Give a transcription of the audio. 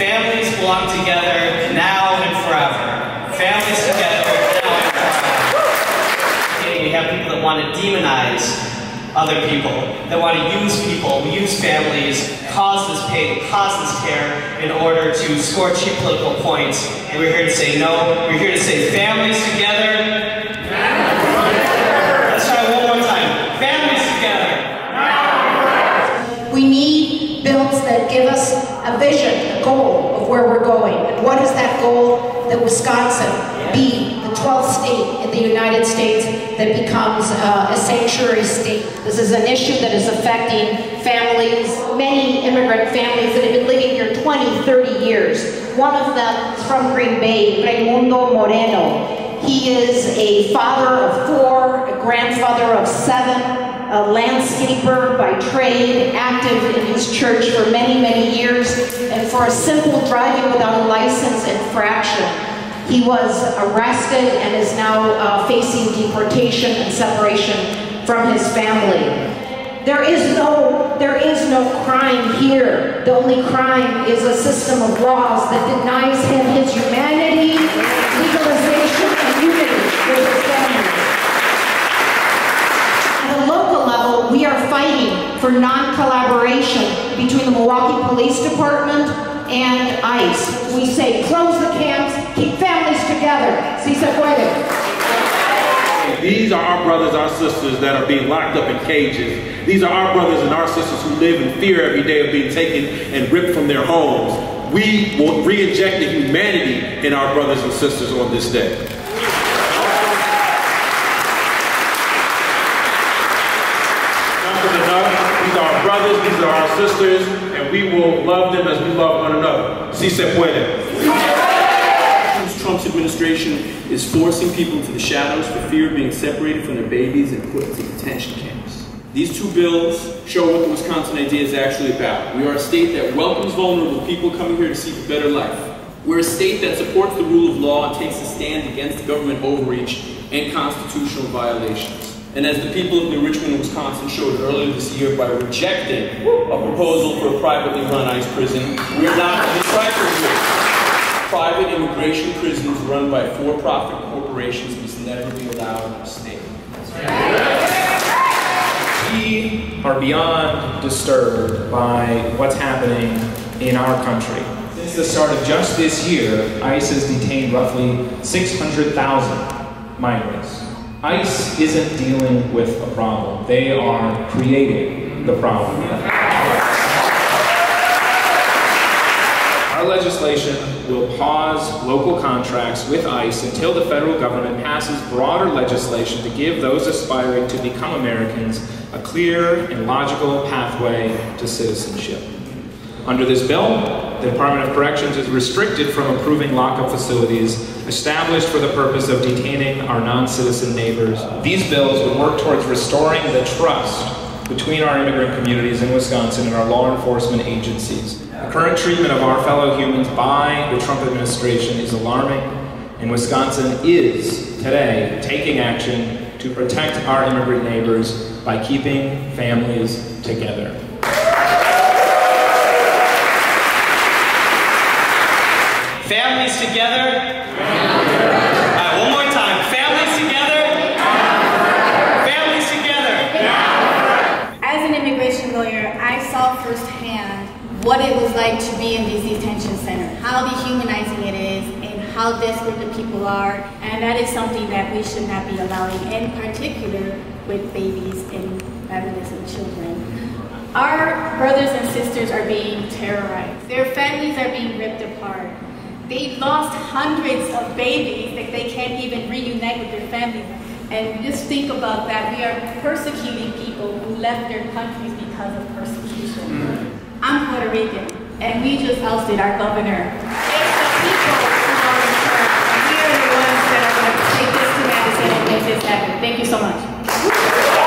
Families belong together now and forever. Families together now and forever. We have people that want to demonize other people, that want to use people, use families, cause this pain, cause this care in order to score cheap political points. And we're here to say no. We're here to say families together. Let's try one more time. Families together. We need that give us a vision, a goal of where we're going. And what is that goal? That Wisconsin be the 12th state in the United States that becomes uh, a sanctuary state. This is an issue that is affecting families, many immigrant families that have been living here 20, 30 years. One of them is from Green Bay, Raimundo Moreno. He is a father of four, a grandfather of seven, a landscaper by trade, active in his church for many, many years, and for a simple driving without a license infraction. He was arrested and is now uh, facing deportation and separation from his family. There is no there is no crime here. The only crime is a system of laws that denies him his humanity, legalization, his family. At a local level, we are fighting for non-collaboration between the Milwaukee Police Department and ICE. We say close the camps, keep families together. Si se puede. These are our brothers, our sisters that are being locked up in cages. These are our brothers and our sisters who live in fear every day of being taken and ripped from their homes. We will re-inject the humanity in our brothers and sisters on this day. enough. These are our brothers, these are our sisters, and we will love them as we love one another. Si se puede. Trump's administration is forcing people into the shadows for fear of being separated from their babies and put into detention camps. These two bills show what the Wisconsin idea is actually about. We are a state that welcomes vulnerable people coming here to seek a better life. We're a state that supports the rule of law and takes a stand against government overreach and constitutional violations. And as the people of New Richmond, Wisconsin showed earlier this year by rejecting a proposal for a privately run ICE prison, we are not striker here. Private immigration prisons run by for-profit corporations must never be allowed in our state. We are beyond disturbed by what's happening in our country. Since the start of just this year, ICE has detained roughly 600,000 migrants. ICE isn't dealing with a problem. They are creating the problem. Our legislation will pause local contracts with ICE until the federal government passes broader legislation to give those aspiring to become Americans a clear and logical pathway to citizenship. Under this bill, the Department of Corrections is restricted from approving lockup facilities established for the purpose of detaining our non-citizen neighbors. These bills would work towards restoring the trust between our immigrant communities in Wisconsin and our law enforcement agencies. The current treatment of our fellow humans by the Trump administration is alarming, and Wisconsin is today taking action to protect our immigrant neighbors by keeping families together. Families together. One more time. Families together. Families together. As an immigration lawyer, I saw firsthand what it was like to be in these detention centers, how dehumanizing it is, and how desperate the people are. And that is something that we should not be allowing, in particular with babies and adolescent children. Our brothers and sisters are being terrorized. Their families are being ripped apart. They've lost hundreds of babies that they can't even reunite with their families. And just think about that. We are persecuting people who left their countries because of persecution. Mm. I'm Puerto Rican, and we just ousted our governor. It's the people who are in charge, and we are the ones that are going to take this to Madison and make this happen. Thank you so much.